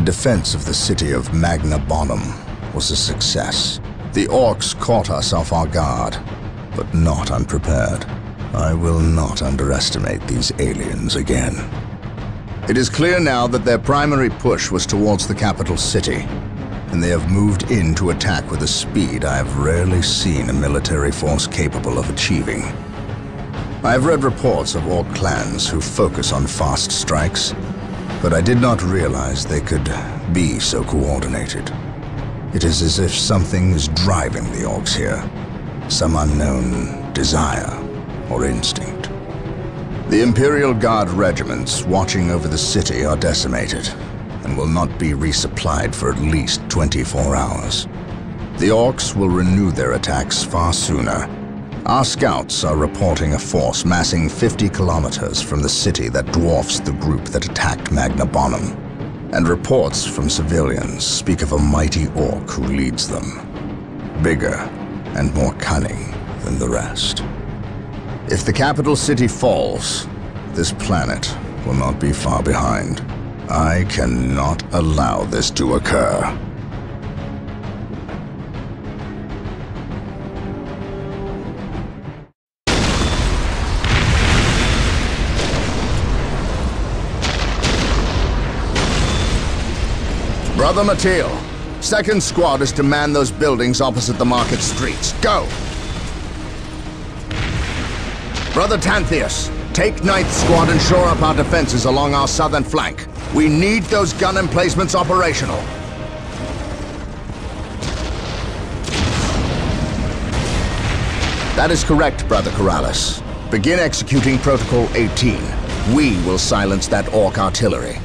The defense of the city of Magna Bonum was a success. The orks caught us off our guard, but not unprepared. I will not underestimate these aliens again. It is clear now that their primary push was towards the capital city, and they have moved in to attack with a speed I have rarely seen a military force capable of achieving. I have read reports of ork clans who focus on fast strikes, but I did not realize they could be so coordinated. It is as if something is driving the orks here, some unknown desire or instinct. The Imperial Guard regiments watching over the city are decimated and will not be resupplied for at least 24 hours. The orks will renew their attacks far sooner. Our scouts are reporting a force massing 50 kilometers from the city that dwarfs the group that attacked Magna Bonum. And reports from civilians speak of a mighty ork who leads them. Bigger and more cunning than the rest. If the capital city falls, this planet will not be far behind. I cannot allow this to occur. Brother Mateel, second squad is to man those buildings opposite the market streets. Go! Brother Tantheus, take ninth squad and shore up our defenses along our southern flank. We need those gun emplacements operational. That is correct, Brother Keralis. Begin executing Protocol 18. We will silence that Ork artillery.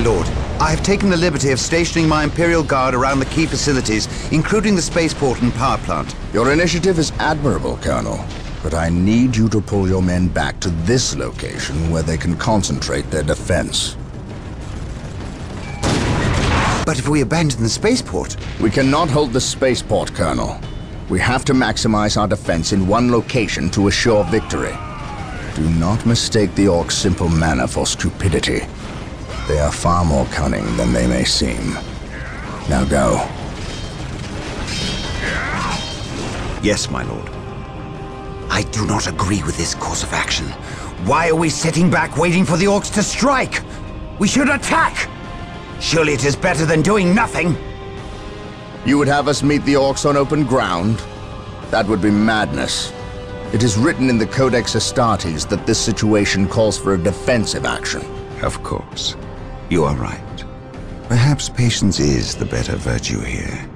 My lord, I have taken the liberty of stationing my Imperial Guard around the key facilities, including the spaceport and power plant. Your initiative is admirable, Colonel. But I need you to pull your men back to this location where they can concentrate their defense. But if we abandon the spaceport... We cannot hold the spaceport, Colonel. We have to maximize our defense in one location to assure victory. Do not mistake the Orks' simple manner for stupidity. They are far more cunning than they may seem. Now go. Yes, my lord. I do not agree with this course of action. Why are we sitting back waiting for the orks to strike? We should attack! Surely it is better than doing nothing! You would have us meet the orks on open ground? That would be madness. It is written in the Codex Astartes that this situation calls for a defensive action. Of course. You are right. Perhaps patience is the better virtue here.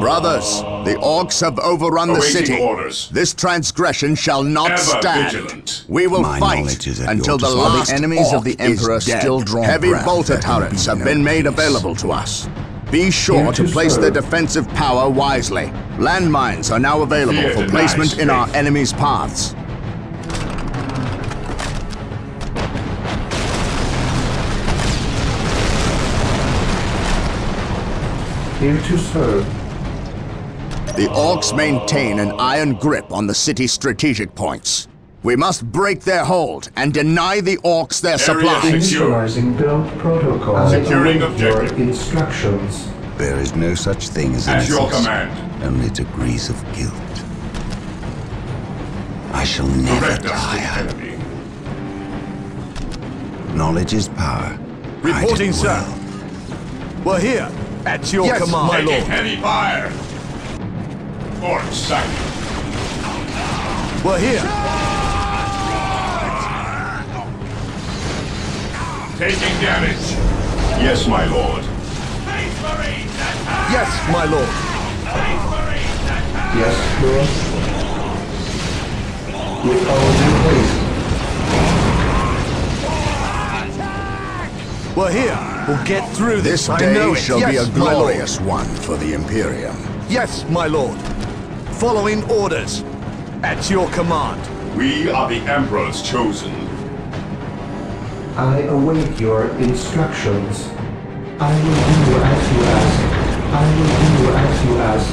Brothers, the orks have overrun the city. Orders. This transgression shall not Ever stand. vigilant. We will My fight knowledge is at until the last disposal. enemies of the Ork is Emperor dead. still draw Heavy breath. bolter turrets have been made available to us. Be sure to to place their defensive power wisely. Landmines are now available for placement in our faith. enemy's paths. Here to serve. The orks maintain an iron grip on the city's strategic points. We must break their hold and deny the orks their Area supplies. Secure. Initializing build protocol. I Securing await your objective. instructions. There is no such thing as At your command. only degrees of guilt. I shall never Direct us to the tire. enemy. Knowledge is power. Reporting, sir. well. We're here. At your Yes, command, my Taking lord. heavy fire. Ork sight. We're here. Taking damage. Yes, my lord. Yes, my lord. Yes, Lord. With all due haste. We're here. We'll get through this. This I day know it. shall yes, be a my lord. glorious one for the Imperium. Yes, my lord. Following orders. At your command. We are the Emperor's chosen. I await your instructions. I will do as you ask. I will do as you ask.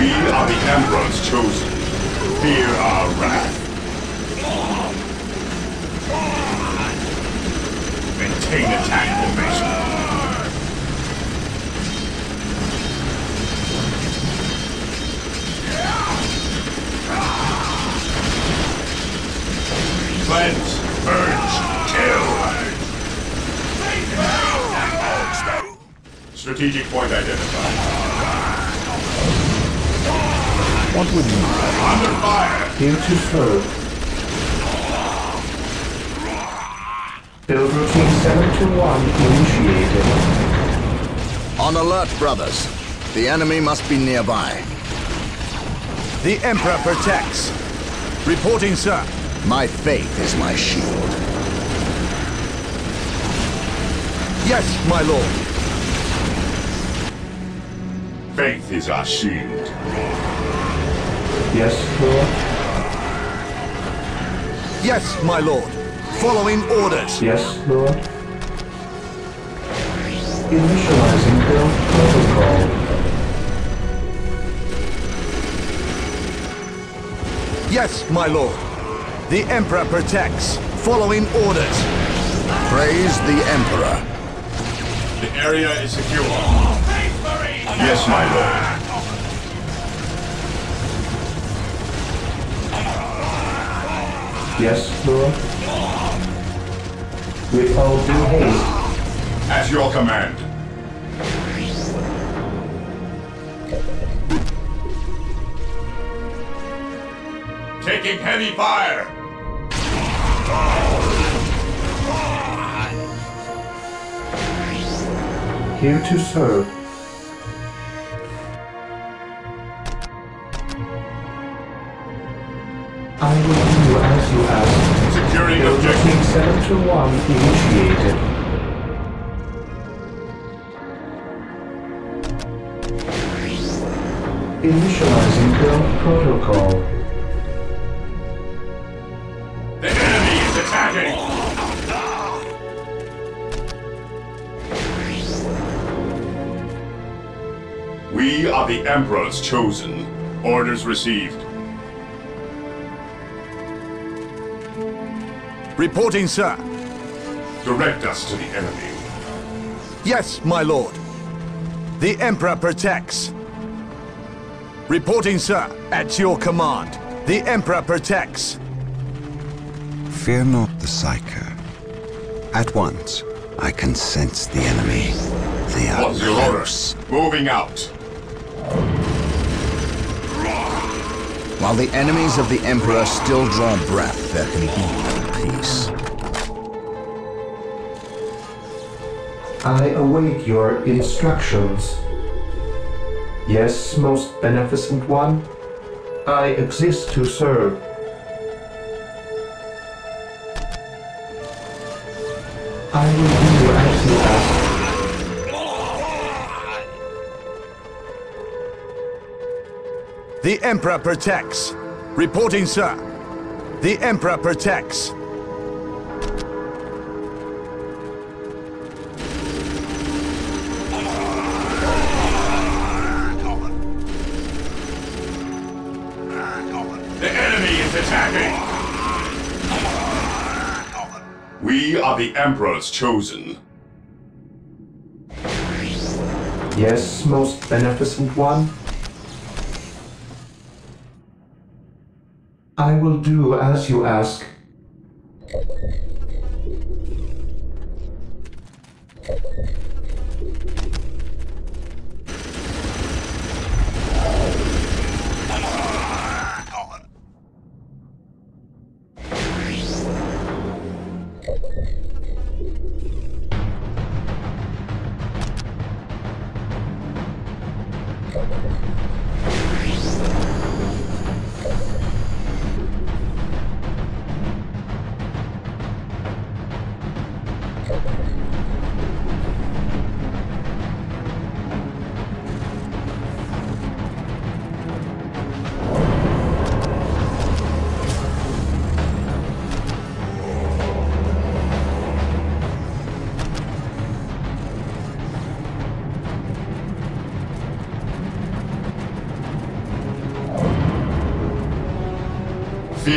We are the Emperor's chosen. Fear our wrath. Maintain attack formation. Cleanse, purge, kill. Strategic point identified. What would you Under fire. Here to serve. Build routine 721 initiated. On alert, brothers. The enemy must be nearby. The Emperor protects. Reporting, sir. My faith is my shield. Yes, my lord. Faith is our shield. Yes, Lord. Yes, my lord. Following orders. Yes, Lord. Initializing build protocol. Yes, my lord. The Emperor protects. Following orders. Praise the Emperor. The area is secure. Yes, my lord. Yes, Lord. With all due haste. At your command. Taking heavy fire. Here to serve. I will do as you ask. Securing Build objective. routine 721 initiated. Initializing build protocol. The enemy is attacking. Are the Emperor's chosen. Orders received. Reporting, sir. Direct us to the enemy. Yes, my lord. The Emperor protects. Reporting, sir. At your command. The Emperor protects. Fear not the Psyker. At once, I can sense the enemy. They are What's your close. orders? Moving out. While the enemies of the Emperor still draw breath, there can be no peace. I await your instructions. Yes, most beneficent one. I exist to serve. The Emperor protects. Reporting, sir. The Emperor protects. The enemy is attacking. We are the Emperor's chosen. Yes, most beneficent one. Will do as you ask.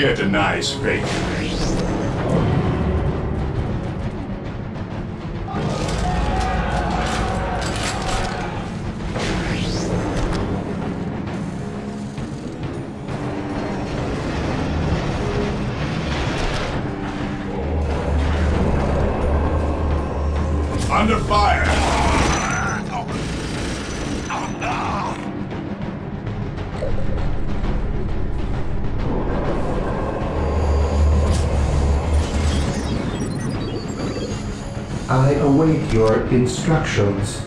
Fear denies faith. Your instructions.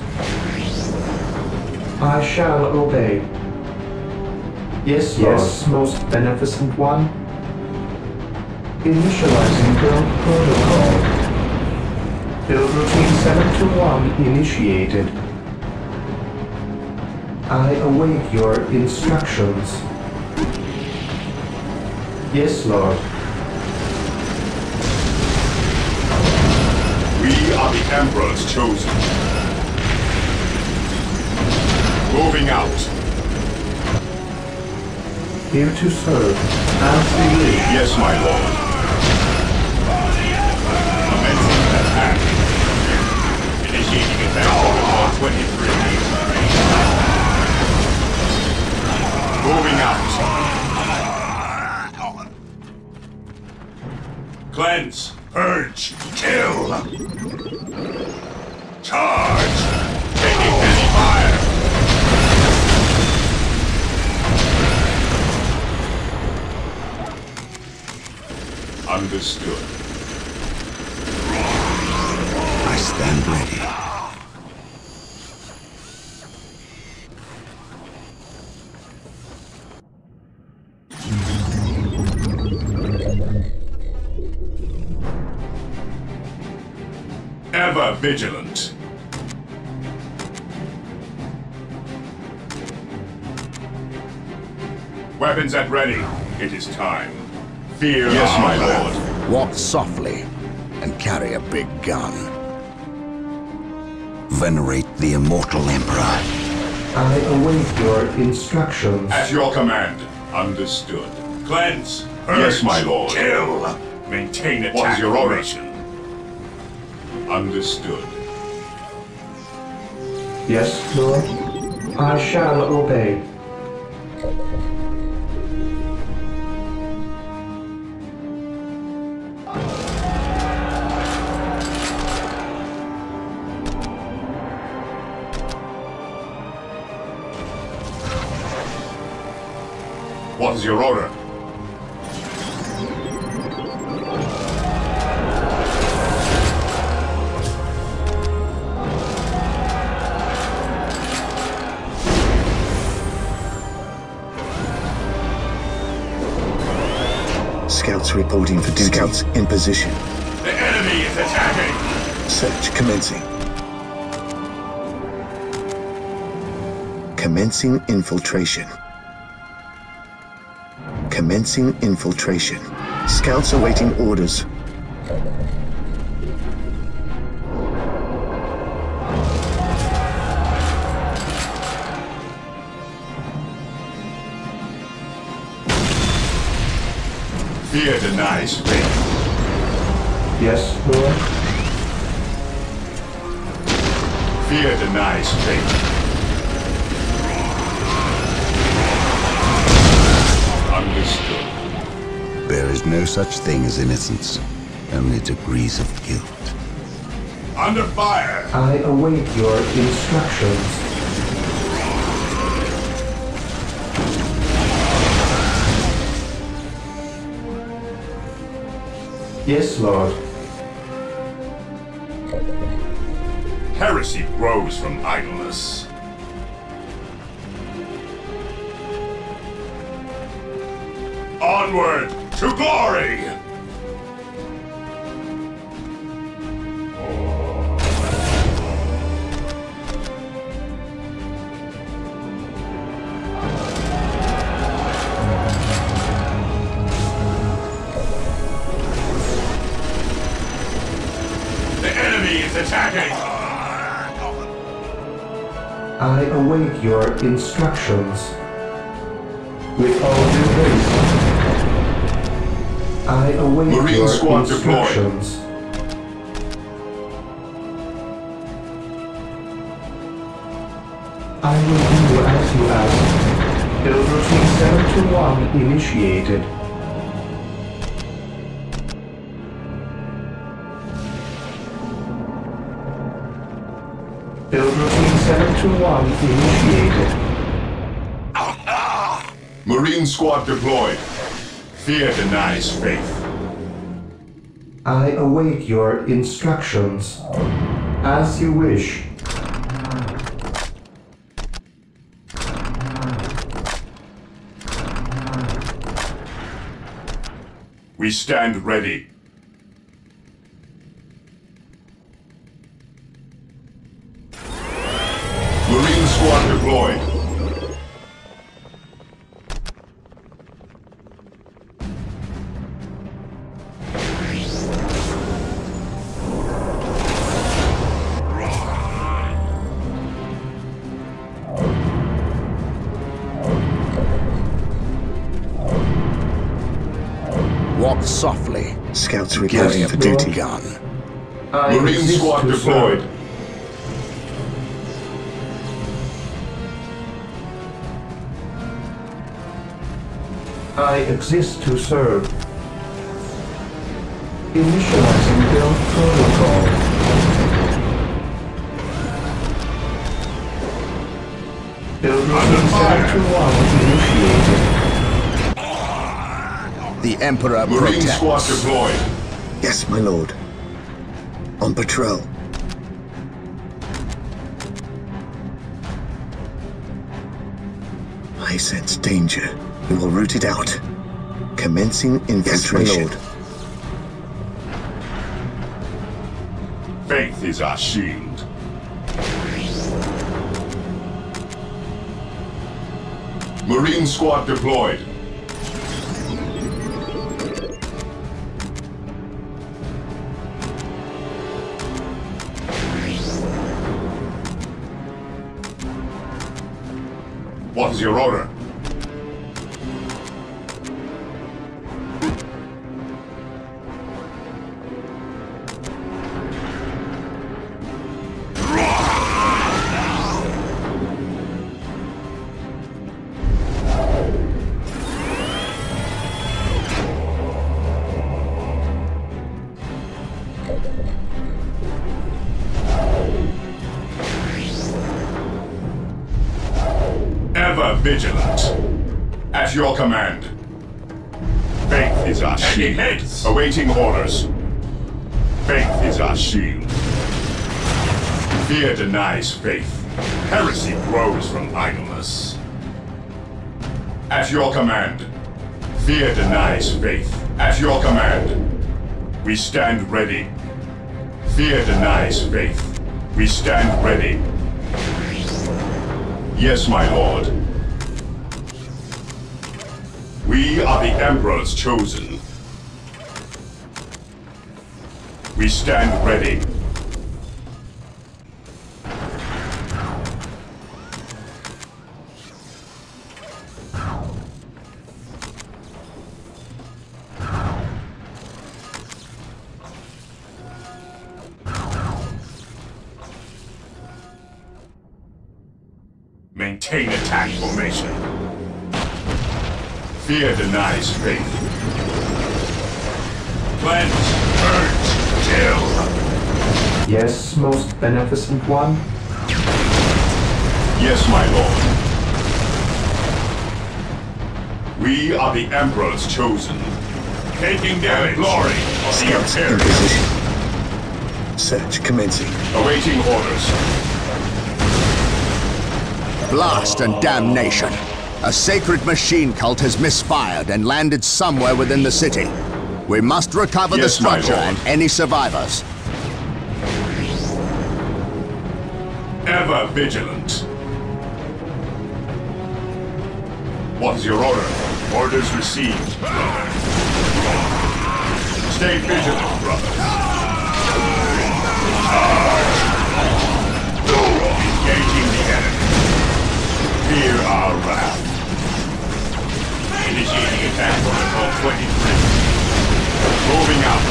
I shall obey. Yes, yes, most beneficent one. Initializing build protocol. Build routine 721 initiated. I await your instructions. Yes, Lord. Emperor's chosen. Moving out. Here to serve. As believe. Yes, my lord. Commencing attack. Initiating attack protocol 23. Moving out. Cleanse. Purge. Kill. Understood. I stand ready. Ever vigilant. Weapons at ready. It is time. Fear yes, my ah. lord. Walk softly and carry a big gun. Venerate the immortal Emperor. I await your instructions. At your command. Understood. Cleanse. Purge, yes, my lord. Kill. Maintain attack. What is your operation? Understood. Yes, Lord. I shall obey. Scouts reporting for duty. Scouts in position. The enemy is attacking! Search commencing. Commencing infiltration. Commencing infiltration. Scouts awaiting orders. Fear denies faith. Yes, Lord. Fear denies faith. Understood. There is no such thing as innocence, only degrees of guilt. Under fire! I await your instructions. Yes, Lord. Heresy grows from idleness. I await your instructions. With all due haste. I await Marine your squad deployed. instructions. I will do as you ask. Build routine 721 initiated. Routine 721 initiated. Marine squad deployed. Fear denies faith. I await your instructions. As you wish. We stand ready. Walk softly. Scouts Give reporting me for duty. gun. I Marine squad to deployed. I exist to serve. Initializing build protocol. Emperor Marine protects. squad deployed. Yes, my lord. On patrol. I sense danger. We will root it out. Commencing infiltration. Lord. Faith is our shield. Marine squad deployed. Your order? At your command. Faith is our shield. Awaiting orders. Faith is our shield. Fear denies faith. Heresy grows from idleness. At your command. Fear denies faith. At your command. We stand ready. Fear denies faith. We stand ready. Yes, my lord. We are the Emperor's chosen. We stand ready. Fear denies faith. Cleanse, purge, kill. Yes, most beneficent one. Yes, my lord. We are the Emperor's chosen. Taking down glory of the in Imperium. position. Search commencing. Awaiting orders. Blast and damnation. A sacred machine cult has misfired and landed somewhere within the city. We must recover the Yes, my structure and any survivors. Ever vigilant. What is your order? Orders received. Stay vigilant, brother. Engaging the enemy. Fear our wrath. Initiating attack protocol 23. Moving out.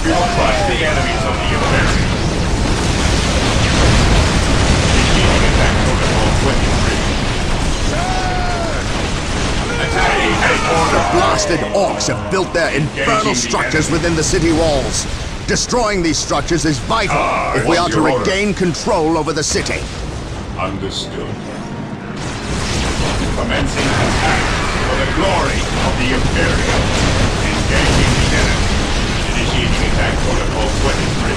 We will crush the enemies of the Imperium. Initiating attack protocol 23. Attacking headquarters. Blasted orks have built their infernal the structures within the city walls. Destroying these structures is vital Ah, if we are to order? regain control over the city. Understood. Commencing attack for the glory of the Imperium. Engaging the enemy. Initiating attack protocol 23.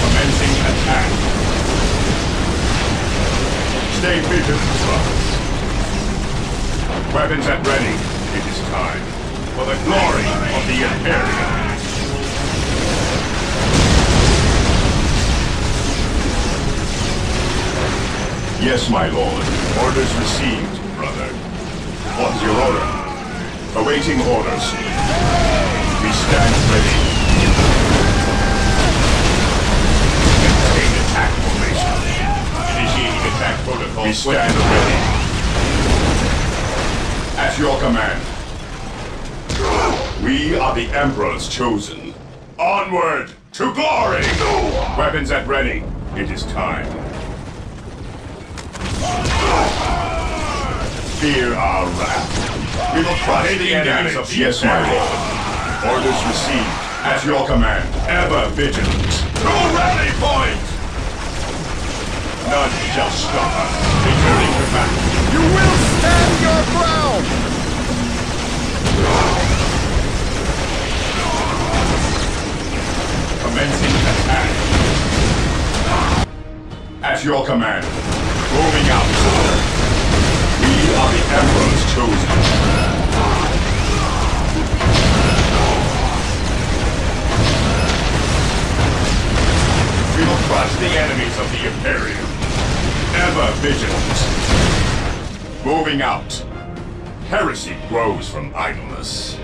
Commencing attack. Stay vigilant, brothers. Weapons at ready. It is time for the glory of the Imperium. Yes, my lord. Orders received. What's your order? Awaiting orders. We stand ready. Maintain attack formation. Initiating attack protocol. We stand ready. At your command. We are the Emperor's chosen. Onward to glory! Weapons at ready. It is time. Fear our wrath. We will crush the enemies of the Yes, my lord. Orders received. At your command. Ever vigilant. To rally point! None shall stop us. Returning to battle. You will stand your ground! Commencing attack. At your command. Moving out. We are the Emperor's chosen. We will crush the enemies of the Imperium. Ever vigilant. Moving out. Heresy grows from idleness.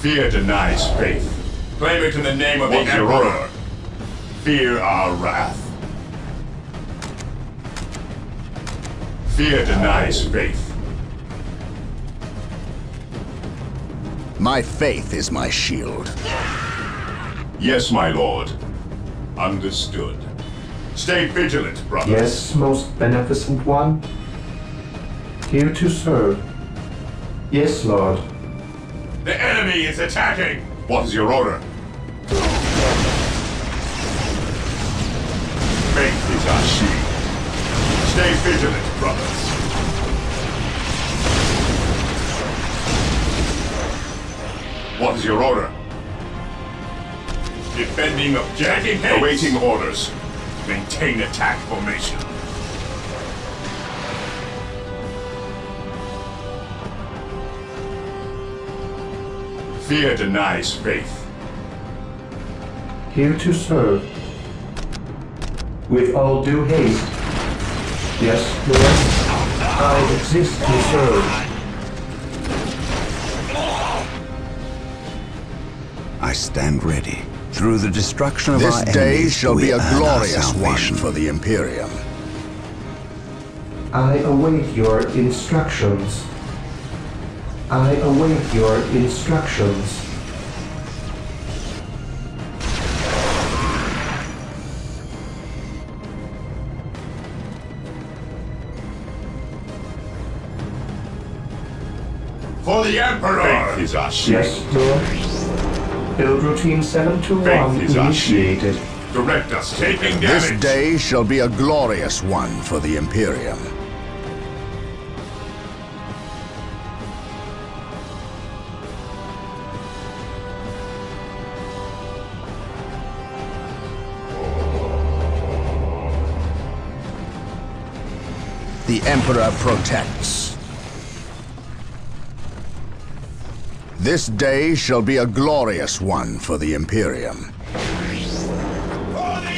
Fear denies faith. Claim it in the name of the Emperor. Fear our wrath. Fear denies faith. My faith is my shield. Yes, my lord. Understood. Stay vigilant, brother. Yes, most beneficent one. Here to serve. Yes, Lord. The enemy is attacking! What is your order? Faith is our shield. Stay vigilant, brothers. What is your order? Defending objective. Awaiting orders. Maintain attack formation. Fear denies faith. Here to serve. With all due haste. Yes, Lord. I exist to serve. I stand ready. Through the destruction of This our day enemies, shall we be a earn glorious one salvation. for the Imperium. I await your instructions. I await your instructions. Is our shield. Yes, Lord. Build routine 721 Faith is our initiated. Direct us. Taking This day shall be a glorious one for the Imperium. The Emperor protects. This day shall be a glorious one for the Imperium.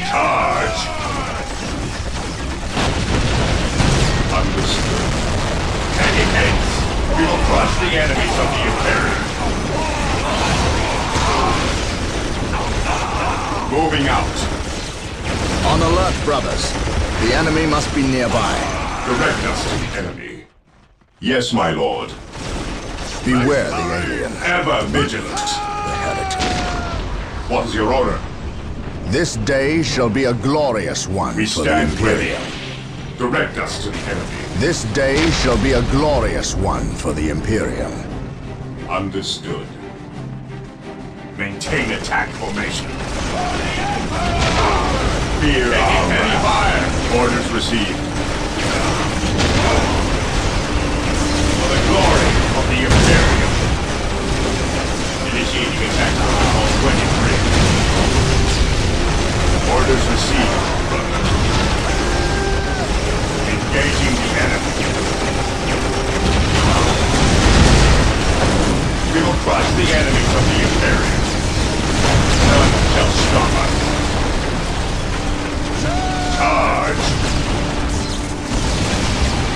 Charge! Understood. Heavy heads! We will crush the enemies of the Imperium. Moving out. On alert, brothers. The enemy must be nearby. Direct us to the enemy. Yes, my lord. Beware the alien, Ever vigilant. the heretic. What is your order? This day shall be a glorious one We for the stand ready. Imperium. Direct us to the enemy. This day shall be a glorious one for the Imperium. Understood. Maintain attack formation. Fear Taking heavy fire. Orders received. For the glory of the Imperium. Initiating attack protocol 23. Orders received. Engaging the enemy. We will crush the enemies of the Imperium. None shall stop us. Charge!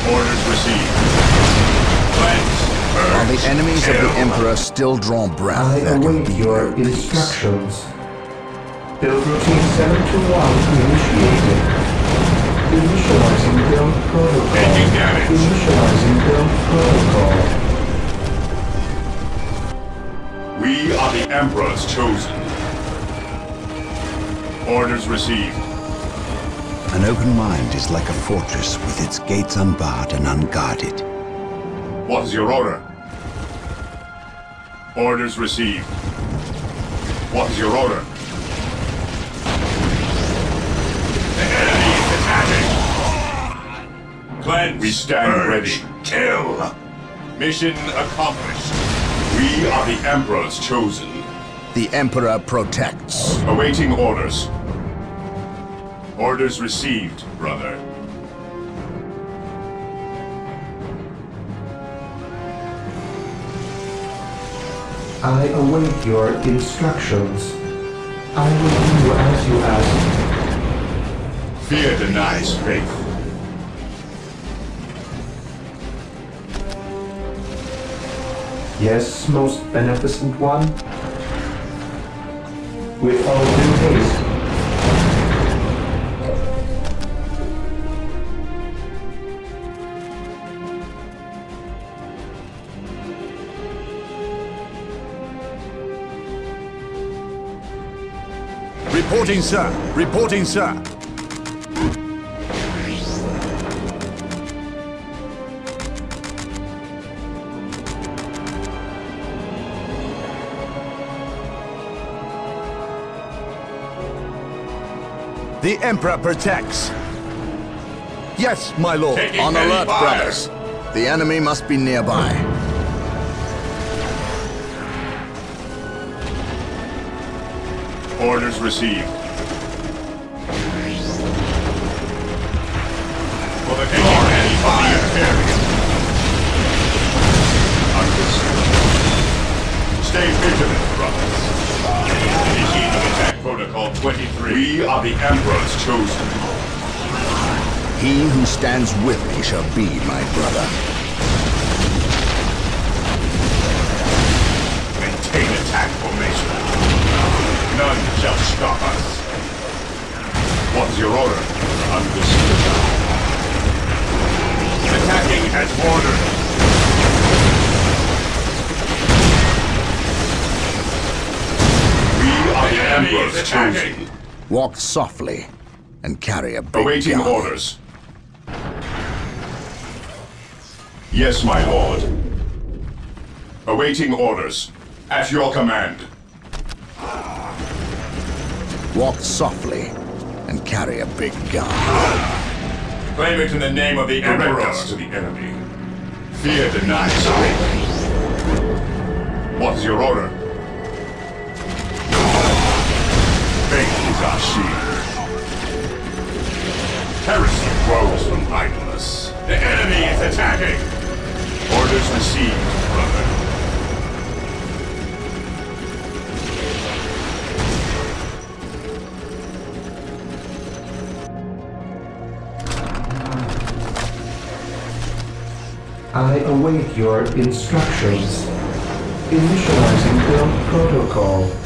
Orders received. While the enemies of the. Emperor still draw breath, I there can await be your peace. instructions. Build routine 721 initiated. Initializing build protocol. Taking damage. Initializing build protocol. We are the Emperor's chosen. Orders received. An open mind is like a fortress with its gates unbarred and unguarded. What is your order? Orders received. What is your order? The enemy is attacking! Cleanse. We stand ready. Kill! Mission accomplished. We are the Emperor's chosen. The Emperor protects. Awaiting orders. Orders received, brother. I await your instructions. I will do as you ask. Fear denies faith. Yes, most beneficent one. With all due haste. Reporting, sir. Reporting, sir. The Emperor protects. Yes, my lord. Taking On alert, fire. brothers. The enemy must be nearby. Orders received. Stay vigilant, brothers. Attack protocol 23. We are the Emperor's chosen. He who stands with me shall be my brother. Maintain attack formation. None shall stop us. What is your order? Understood. Attacking as ordered. We are the Emperor's chosen. Walk softly and carry a big gun. Awaiting gun. orders. Yes, my lord. Awaiting orders. At your command. Walk softly and carry a big gun. Claim it in the name of the Emperor. Us to the enemy. Fear denies faith. What's your order? Shield. Heresy grows from idleness. The enemy is attacking. Orders received, brother. I await your instructions. Initializing build protocol.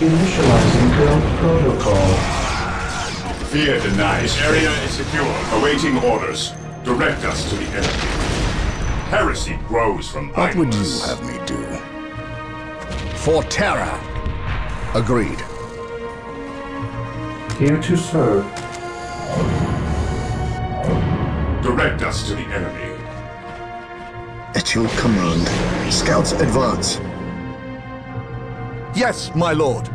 Initializing build protocol. Fear denies. Area is secure. Awaiting orders. Direct us to the enemy. Heresy grows from What would you have me do? For terror. Agreed. Here to serve. Direct us to the enemy. At your command. Scouts advance. Yes, my lord.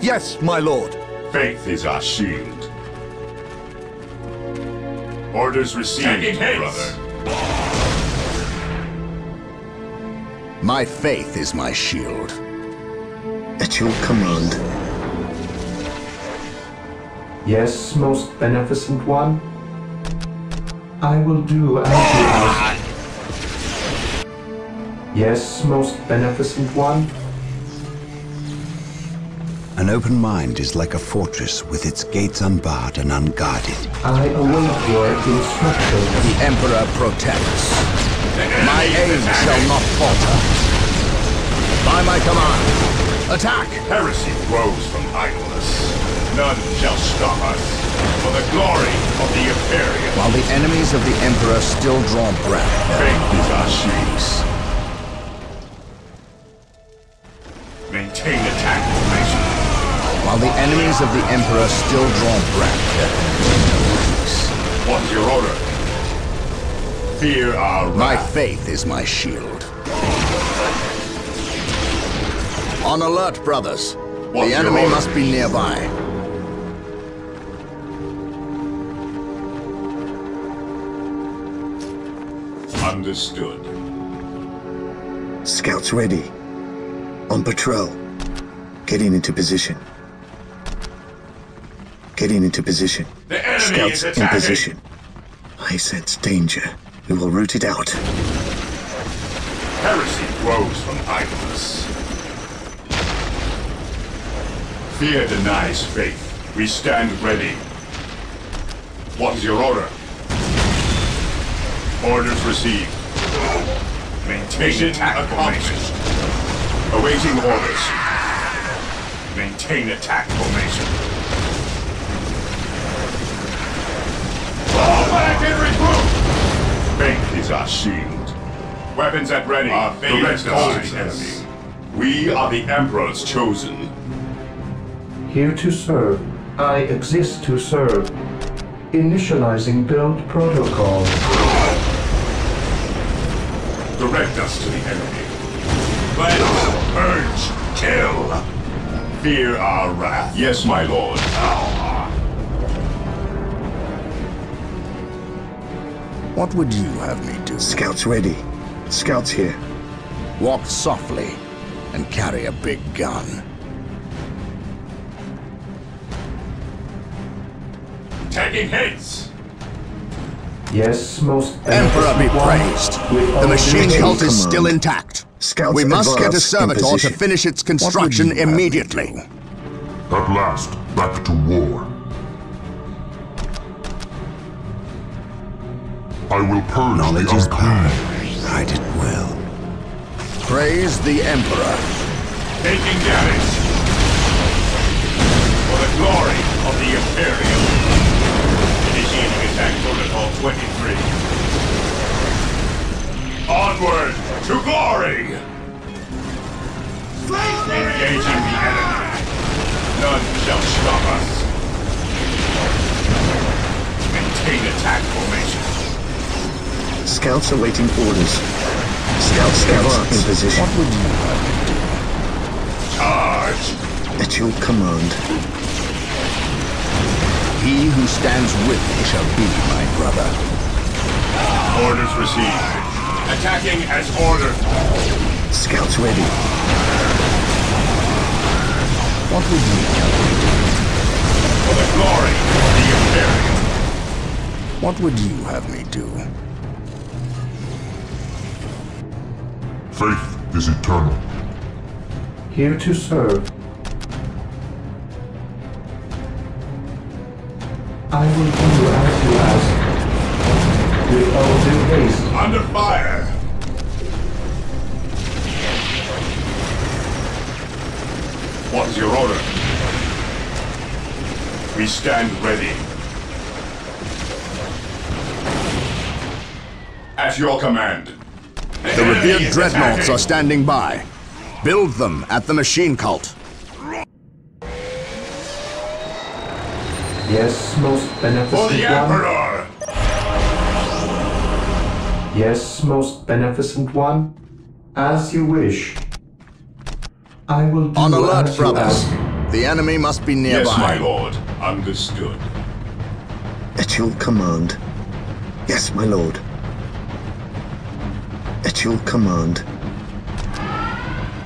Yes, my lord. Faith is our shield. Orders received, brother. My faith is my shield. At your command. Yes, most beneficent one. I will do as you ask. Yes, most beneficent one. An open mind is like a fortress with its gates unbarred and unguarded. I await your instructions. The Emperor protects. My aim shall not falter. By my command, attack! Heresy grows from idleness. None shall stop us. For the glory of the Imperium. While the enemies of the Emperor still draw breath, Faith is our shield. Maintain attack formation. while the enemies of the Emperor still draw breath, What's your order? Fear our wrath. my faith is my shield. On alert, brothers. What's the enemy order? must be nearby. Understood. Scouts ready. On patrol. Getting into position. Getting into position. The enemy Scouts is in position. I sense danger. We will root it out. Heresy grows from idleness. Fear denies faith. We stand ready. What is your order? Orders received. Maintain attack formation. Awaiting orders. Maintain attack formation. Fall back and regroup! Faith is our shield. Weapons at ready. Our favorite enemy. We are the Emperor's chosen. Here to serve. I exist to serve. Initializing build protocol. Direct us to the enemy. Cleanse, purge, kill. Fear our wrath. Yes, my lord. What would you have me do? Scouts ready. Scouts here. Walk softly and carry a big gun. Taking hits. Yes, most Emperor be praised. The machine cult is still intact. Scouts We must get a servitor to finish its construction you have me immediately. At last, back to war. I will purge Knowledge is power. Hide it well. Praise the Emperor. Taking damage. For the glory of the Imperium. To glory! Engaging the enemy. None shall stop us. Maintain attack formation. Scouts awaiting orders. Scouts, scouts in position. What would you have me do? Charge! At your command. He who stands with me shall be my brother. Orders received. Attacking as ordered. Scouts ready. What would you have me For the glory of the Imperium. do? What would you have me do? Faith is eternal. Here to serve. I will do as you ask. With all due haste. Under fire! What's your order? We stand ready. At your command. The revered dreadnoughts are standing by. Build them at the machine cult. Yes, most beneficent For beneficent the one. Emperor! Yes, most beneficent one. As you wish. I will do On alert, as you brothers. ask. The enemy must be nearby. Yes, my lord. Understood. At your command. Yes, my lord. At your command.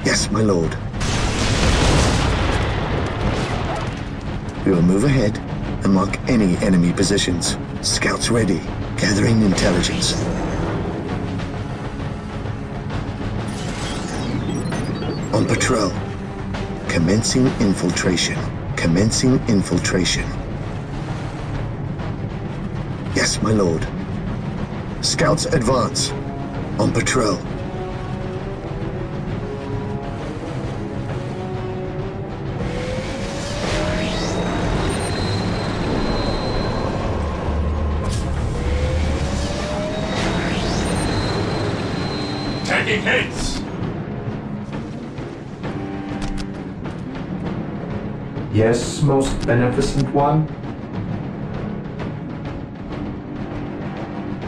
Yes, my lord. We will move ahead and mark any enemy positions. Scouts ready, gathering intelligence. Patrol. Commencing infiltration. Commencing infiltration. Yes, my lord. Scouts advance. On patrol. Taking hits! Yes, most beneficent one.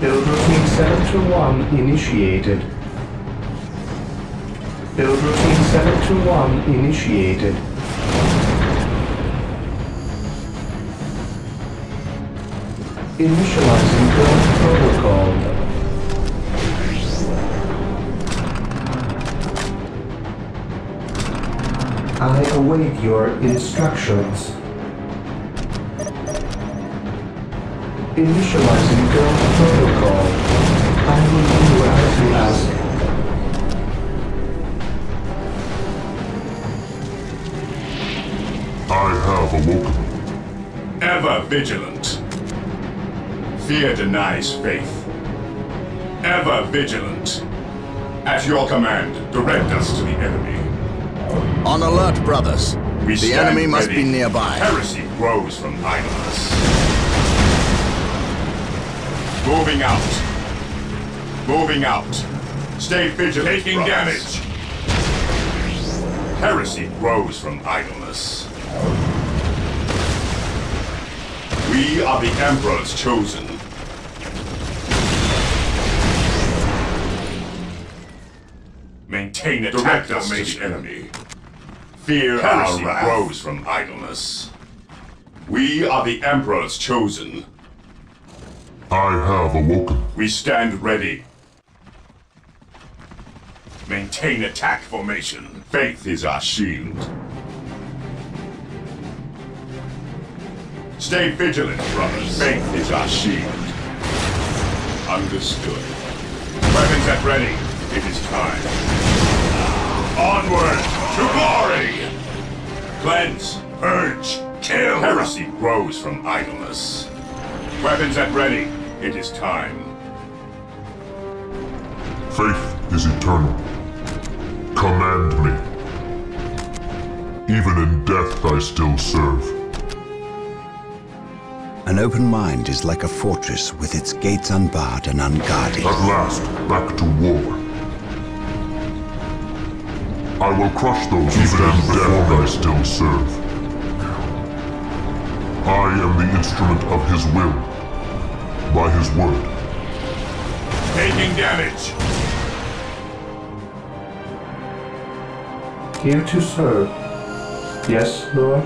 Build routine 7 to 1 initiated. Build routine 7 to 1 initiated. Initializing build protocol. I await your instructions. Initializing build protocol. I will do as you ask. I have awoken. Ever vigilant. Fear denies faith. Ever vigilant. At your command, direct us to the enemy. On alert, brothers. We the stand enemy must ready. be nearby. Heresy grows from idleness. Moving out. Moving out. Stay vigilant. Taking damage. Heresy grows from idleness. We are the Emperor's chosen. Maintain it. Direct us to the enemy. Fear Heresy grows from idleness. We are the Emperor's chosen. I have awoken. We stand ready. Maintain attack formation. Faith is our shield. Stay vigilant, brothers. Faith is our shield. Understood. Weapons at ready. It is time. Onward to glory! Cleanse, purge, kill! Heresy grows from idleness. Weapons at ready. It is time. Faith is eternal. Command me. Even in death I still serve. An open mind is like a fortress with its gates unbarred and unguarded. At last, back to war. I will crush those who stand before I still serve. I am the instrument of his will. By his word. Taking damage. Here to serve. Yes, Lord?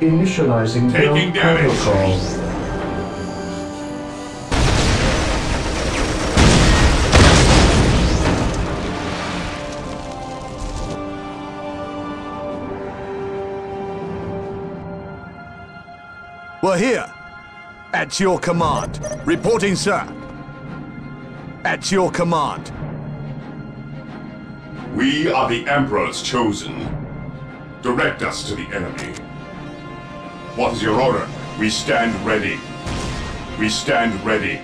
Initializing Taking build damage. protocol. We're here. At your command. Reporting, sir. At your command. We are the Emperor's chosen. Direct us to the enemy. What is your order? We stand ready. We stand ready.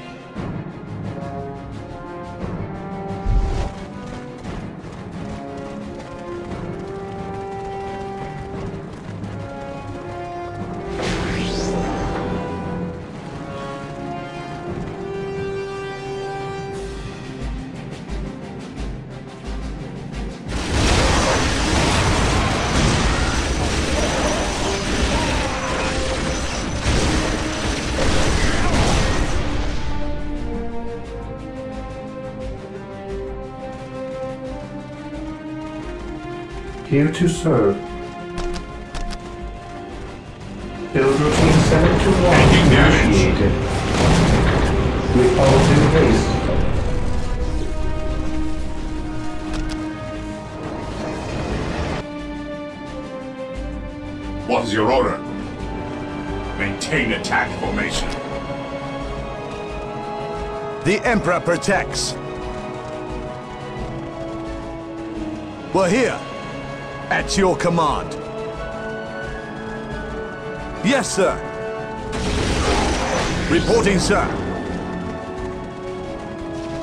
Here to serve. Build routine 7 to 1 initiated. With all due haste. What is your order? Maintain attack formation. The Emperor protects. We're here. At your command. Yes, sir. Reporting, sir.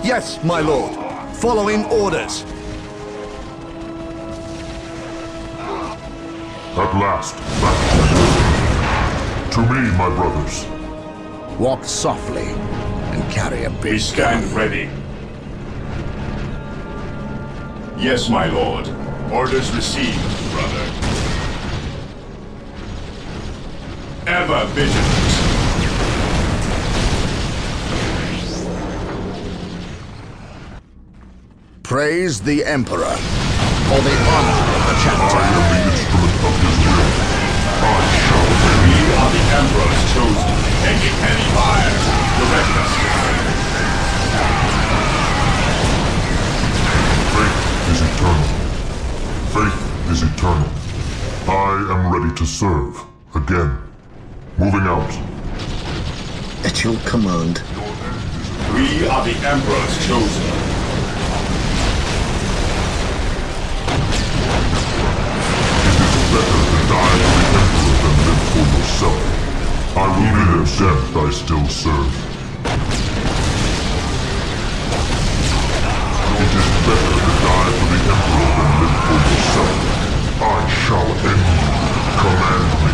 Yes, my lord. Following orders. At last, back to you. To me, my brothers. Walk softly and carry a big We stand gun. ready. Yes, my lord. Orders received, brother. Ever vigilant. Praise the Emperor for the honor of the I chapter. am the instrument of his will. I shall obey. We are the Emperor's chosen. Taking heavy fire. Direct us. Faith is eternal. I am ready to serve. Again. Moving out. At your command, We are the Emperor's chosen. Better to die for the Emperor than live for yourself. I will be their death I still serve. It is better I shall end you. Command me.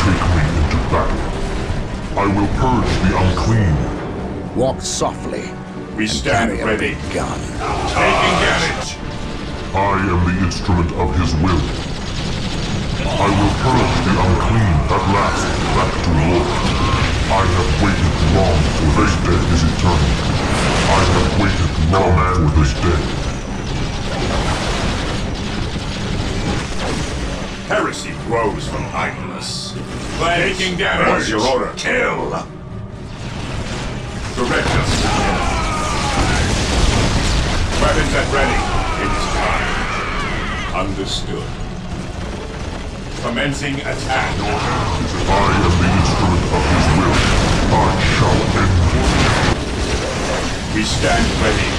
Take me into battle. I will purge the unclean. Walk softly We stand ready. gun. Taking damage. I am the instrument of his will. I will purge the unclean at last back to war. I have waited long for this day is eternal. I have waited long for this day. Heresy grows from idleness. Taking damage. What is your order? Kill. Direct us. Weapons at ready. It is time. Understood. Commencing attack. I am the instrument shall end. We stand ready.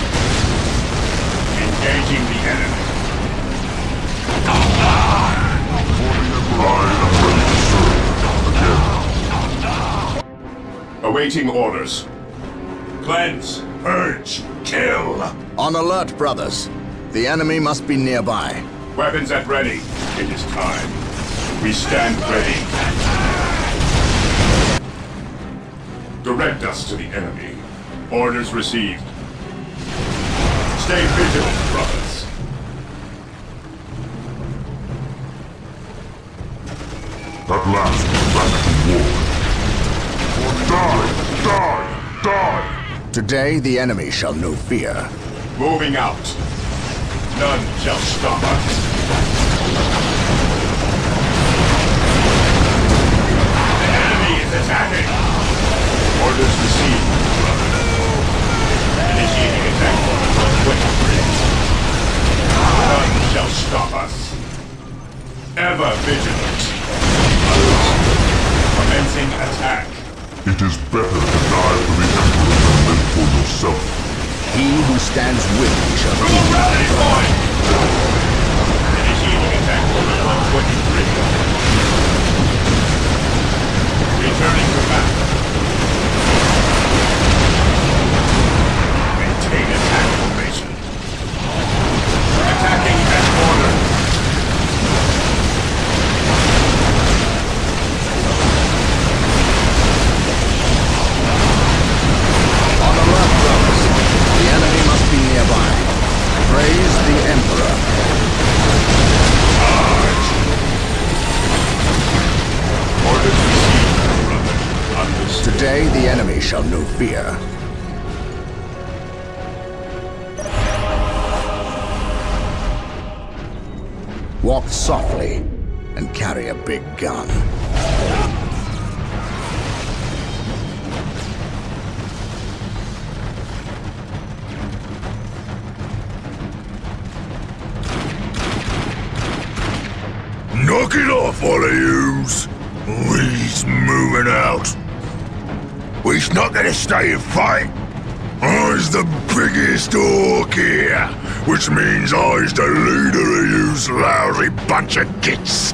Engaging the enemy. I am ready to serve. Again. Awaiting orders. Cleanse. Purge. Kill. On alert, brothers. The enemy must be nearby. Weapons at ready. It is time. We stand ready. Direct us to the enemy. Orders received. Stay vigilant, brothers. At last, back to war. Die! Die! Die! Today, the enemy shall know fear. Moving out. None shall stop us. The enemy is attacking. Orders received. Initiating attack order 123. None shall stop us. Ever vigilant. Commencing attack. It is better to die for the Emperor than live for yourself. He who stands with me shall To be the rally point! Initiating attack order 123. Returning to battle. Maintain attack formation. Attacking on alert, brothers. The enemy must be nearby. Praise the Emperor. Orders received. Today, the enemy shall know fear. Walk softly and carry a big gun. Knock it off, all of yous! We's moving out. We's not gonna stay and fight. I's the biggest ork here, which means I's the leader of yous lousy bunch of gits.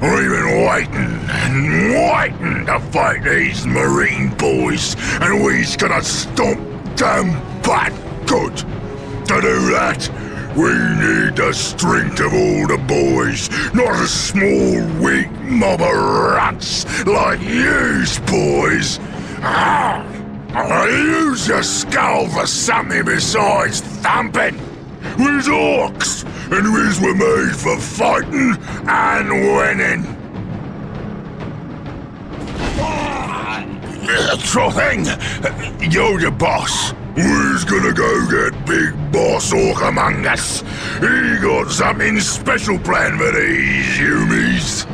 We've been waiting and waiting to fight these marine boys, and we's gonna stomp them back good. To do that, we need the strength of all the boys, not a small, weak mob of rats like yous boys. Ah, I'll use your skull for something besides thumping. We's orks, and we's were made for fighting and winning. Sure thing. You're the boss. We's gonna go get Big Boss Ork among us. He got something special planned for these humies.